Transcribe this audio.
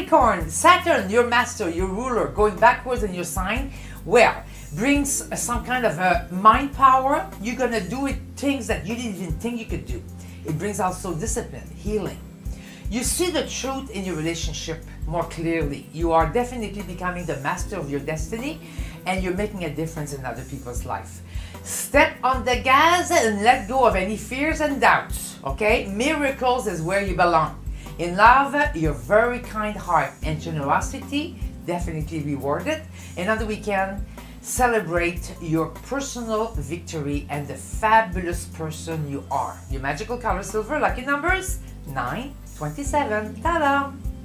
Capricorn, Saturn, your master, your ruler, going backwards in your sign, well, brings some kind of a mind power. You're gonna do it, things that you didn't even think you could do. It brings also discipline, healing. You see the truth in your relationship more clearly. You are definitely becoming the master of your destiny and you're making a difference in other people's life. Step on the gas and let go of any fears and doubts, okay? Miracles is where you belong. In love, your very kind heart and generosity definitely rewarded. The weekend, celebrate your personal victory and the fabulous person you are. Your magical color silver, lucky numbers 9, 27. Ta-da!